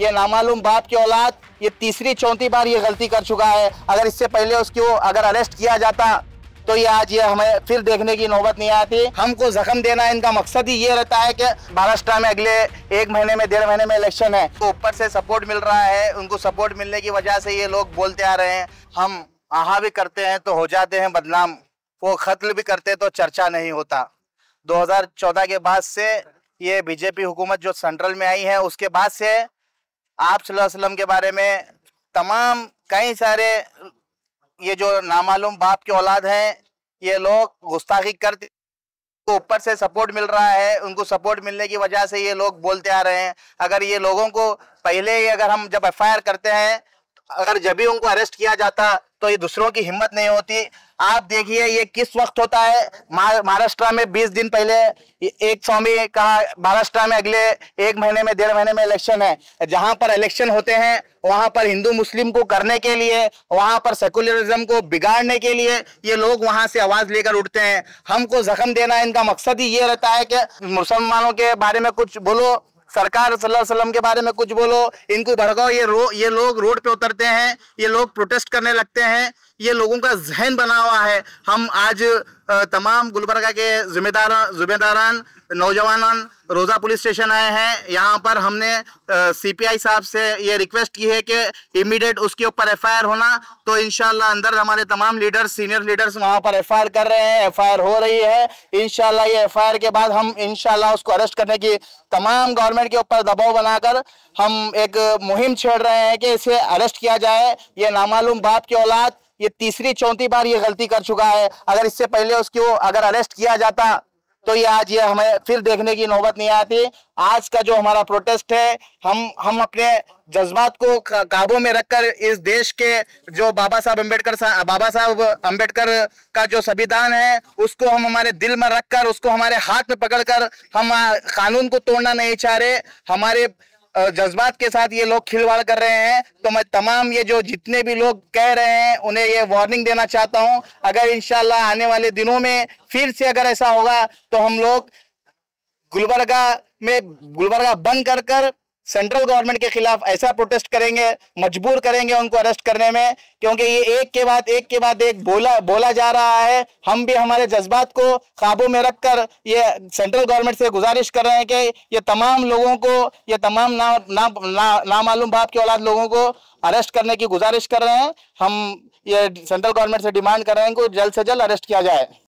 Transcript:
ये नामालूम बाप की औलाद, ये तीसरी चौथी बार ये गलती कर चुका है। अगर इससे पहले उसको अगर अरेस्ट किया जाता तो ये आज ये हमें फिर देखने की नौबत नहीं आती। हमको जख्म देना, इनका मकसद ही ये रहता है कि महाराष्ट्र में अगले एक महीने में, डेढ़ महीने में इलेक्शन है। तो ऊपर से सपोर्ट मिल रहा है, उनको सपोर्ट मिलने की वजह से ये लोग बोलते आ रहे हैं, हम आहा भी करते हैं तो हो जाते हैं बदनाम, वो कत्ल भी करते तो चर्चा नहीं होता। 2014 के बाद से ये बीजेपी हुकूमत जो सेंट्रल में आई है, उसके बाद से आप वसल्लम के बारे में तमाम कई सारे, ये जो नामालूम बाप के औलाद हैं, ये लोग गुस्ताखी करते ऊपर से सपोर्ट मिल रहा है, उनको सपोर्ट मिलने की वजह से ये लोग बोलते आ रहे हैं। अगर ये लोगों को पहले ही अगर हम जब एफ़ करते हैं अगर जब भी उनको अरेस्ट किया जाता तो ये दूसरों की हिम्मत नहीं होती। आप देखिए, ये किस वक्त होता है? महाराष्ट्र में 20 दिन पहले, एक स्वामी कहा महाराष्ट्र में अगले एक महीने में, डेढ़ महीने में इलेक्शन है। जहाँ पर इलेक्शन होते हैं, वहाँ पर हिंदू, मुस्लिम को करने के लिए, वहाँ पर सेकुलरिज्म को बिगाड़ने के लिए, ये लोग वहाँ से आवाज़ लेकर उठते हैं। हमको जख्म देना, इनका मकसद ही ये रहता है कि मुसलमानों के बारे में कुछ बोलो सरकार वसल्लम के बारे में कुछ बोलो, इनको भड़काओ, ये रो, ये लोग रोड पे उतरते हैं, ये लोग प्रोटेस्ट करने लगते हैं ये लोगों का जहन बना हुआ है। हम आज तमाम गुलबर्गा के जिम्मेदार, जिम्मेदारान नौजवान रोज़ा पुलिस स्टेशन आए हैं। यहाँ पर हमने सीपीआई साहब से ये रिक्वेस्ट की है कि इमीडिएट उसके ऊपर एफआईआर होना। तो इनशाला अंदर हमारे तमाम लीडर्स सीनियर लीडर्स वहाँ पर एफआईआर कर रहे हैं। एफआईआर हो रही है। इनशाला ये एफआईआर के बाद हम इनशाला उसको अरेस्ट करने की तमाम गवर्नमेंट के ऊपर दबाव बनाकर हम एक मुहिम छेड़ रहे हैं कि इसे अरेस्ट किया जाए। ये नामालूम बाप की औलाद। ये तीसरी चौथी बार ये गलती कर चुका है। अगर इससे पहले उसको अगर अरेस्ट किया जाता तो ये आज ये हमें फिर देखने की नौबत नहीं आती। आज का जो हमारा प्रोटेस्ट है हम हम अपने जज्बात को काबू में रखकर इस देश के जो बाबा साहब अंबेडकर सा, बाबा साहब अंबेडकर का जो संविधान है उसको हम हमारे दिल में रखकर उसको हमारे हाथ में पकड़कर हम कानून को तोड़ना नहीं चाह रहे। हमारे जज्बात के साथ ये लोग खिलवाड़ कर रहे हैं। तो मैं तमाम ये जो जितने भी लोग कह रहे हैं, उन्हें ये वार्निंग देना चाहता हूँ। अगर इंशाल्लाह आने वाले दिनों में फिर से अगर ऐसा होगा तो हम लोग गुलबर्गा में गुलबर्गा बंद कर कर सेंट्रल गवर्नमेंट के खिलाफ ऐसा प्रोटेस्ट करेंगे, मजबूर करेंगे उनको अरेस्ट करने में, क्योंकि ये एक के बाद, एक के बाद एक बोला बोला जा रहा है। हम भी हमारे जज्बात को काबू में रखकर ये सेंट्रल गवर्नमेंट से गुजारिश कर रहे हैं कि ये तमाम लोगों को, ये तमाम ना ना नामालूम बाप के औलाद लोगों को अरेस्ट करने की गुजारिश कर रहे हैं। हम ये सेंट्रल गवर्नमेंट से डिमांड कर रहे हैं कि जल्द से जल्द अरेस्ट किया जाए।